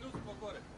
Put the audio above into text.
minus pokore.